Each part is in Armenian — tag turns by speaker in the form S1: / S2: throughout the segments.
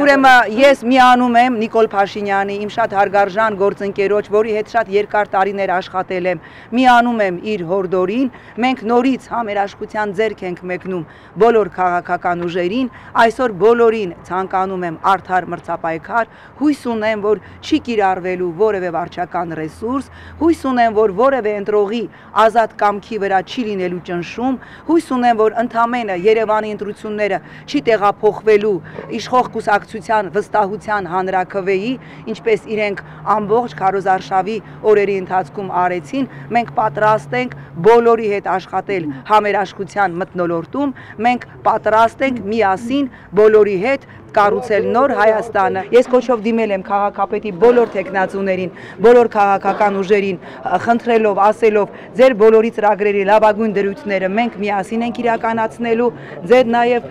S1: Ուրեմն ես միանում եմ Նիկոլ Փաշինյանի, իմ շատ հարգարժան գործընկերոջ, որի հետ շատ երկար տարիներ աշխատել եմ, միանում եմ իր հորդորին։ Մենք նորից համերաշխության ձեռք ենք մեկնում բոլոր քաղաքական ուժերին, այսօր բոլորին ցանկանում եմ արդար մրցապայքար, հույս ունեմ, որ չի կիրառվելու որևէ վարչական ռեսուրս, հույս ունեմ, որ որևէ ընտրողի ազատ կամքի վրա չի լինելու ճնշում, հույս ունեմ, որ ընդամենը Երևանի ընտրությունները չի տեղափոխվելու իշխող կուսակցության վստահության հանրակրվեի, ինչպես իրենք ամբողջ քարոզարշավի օրերի ընթացքում արեցին, մենք պատրաստ ենք բոլորի հետ աշխատել համերաշխության մտնոլորտում, մենք պատրաստ ենք միասին բոլորի հետ կառուցել նոր Հայաստանը։ Ես կոչով դիմել եմ քաղաքապետի բոլոր տեխնացուներին, բոլոր քաղաքական ուժերին, խնդրելով, ասելով, ձեր բոլորի ծրագրերի լավագույն դրույթները մենք միասին ենք իրականացնելու, ձեր նաև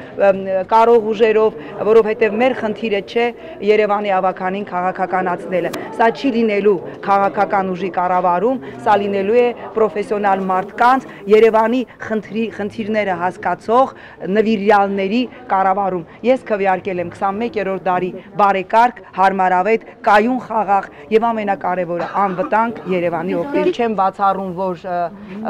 S1: կարող ուժերով, որովհետև մեր խնդիրը չէ Երևանի ավականին քաղաքականացնելը։ Սա չի լինելու քաղաքական ուժի կառավարում, սա լինելու է պրոֆեսիոնալ մարդկանց Երևանի խնդրի խնդիրները հասկացող նվիրյալների կառավարում։ Ես քվեարկել եմ եմ 21-րդ դարի բարեկարգ, հարմարավետ, կայուն խաղաղ եւ ամենակարևորը անվտանգ Երևանի օգտին։ Չեմ բացառում, որ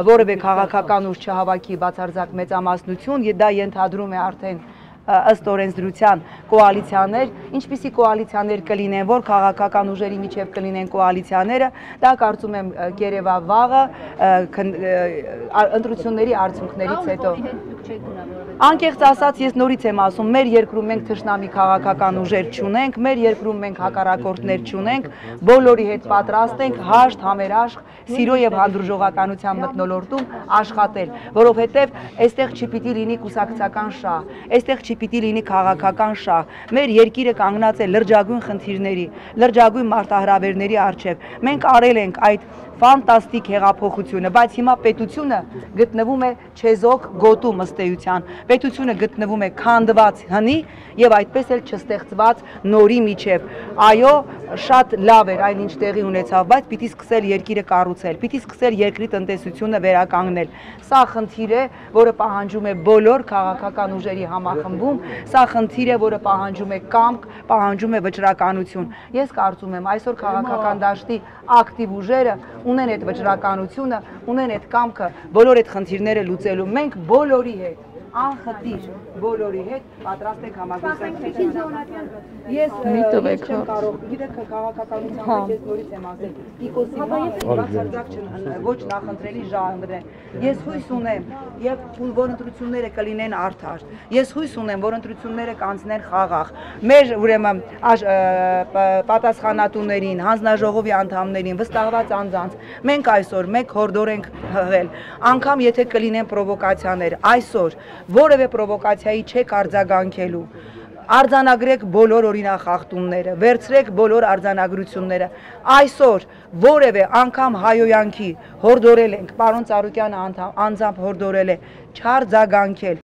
S1: որևէ քաղաքական ուժ չհավաքի բացարձակ մեծամասնություն, եւ դա ենթադրում է արդեն ըստ օրենսդրության կոալիցիաներ, ինչպիսի կոալիցիաներ կլինեն, որ քաղաքական ուժերի միջև կլինեն կոալիցիաները, դա կարծում եմ կերևա վաղը ընտրությունների արդյունքներից հետո։ Անկեղծ ասած, ես նորից եմ ասում, մեր երկրում մենք թշնամի քաղաքական ուժեր չունենք, մեր երկրում մենք հակառակորդներ չունենք, բոլորի հետ պատրաստ ենք հաշտ, համերաշխ, սիրո եւ հանդուրժողականության մտնոլորտում աշխատել, որովհետեւ այստեղ չպիտի լինի կուսակցական շահ, այստեղ չպիտի լինի քաղաքական շահ։ Մեր երկիրը կանգնած է լրջագույն խնդիրների, լրջագույն մարտահրավերների առջև։ Մենք արել ենք այդ ֆանտաստիկ հեղափոխությունը, բայց հիմա պետությունը գտնվում է չեզոք գոտու մստեյության։ Պետությունը գտնվում է քանդված հնի եւ այդպես էլ չստեղծված նորի միջև։ Այո, շատ լավ էր այն ինչ տեղի ունեցավ, բայց պիտի սկսել երկիրը կառուցել, պիտի սկսել երկրի տնտեսությունը վերականգնել։ Սա խնդիր է, որը պահանջում է բոլոր քաղաքական ուժերի համախմբում, սա խնդիր է, որը պահանջում է կամք, պահանջում է վճռականություն։ Ես կարծում եմ, այսօր քաղաքական դաշտի ակտիվ ուժերը ունեն այդ վճռականությունը, ունեն այդ կամքը բոլոր այդ խնդիրները լուծելու։ Մենք բոլորի հետ անխտիր բոլորի հետ պատրաստ ենք համագործակցության։ Ես ես չեմ կարող, գիտեք քաղաքականության հա։ ես նորից եմ ասել, Պիկոսի բացարձակ ոչ նախընտրելի ժանր է։ Ես հույս ունեմ եւ որ ընտրությունները կլինեն արդար։ Ես հույս ունեմ, որ ընտրությունները կանցնեն խաղաղ։ Մեր ուրեմն պատասխանատուներին, հանձնաժողովի անդամներին, վստահված անձանց մենք այսօր մեկ հորդոր ենք հղել։ Անկամ եթե կլինեն պրովոկացիաներ, այսօր որևէ պրովոկացիայի չեք արձագանքելու արձանագրեք բոլոր օրինախախտումները, վերցրեք բոլոր արձանագրությունները։ Այսօր որևէ անգամ հայոյանքի հորդորել ենք, պարոն Ծառուկյանը անձամբ հորդորել է չարձագանքել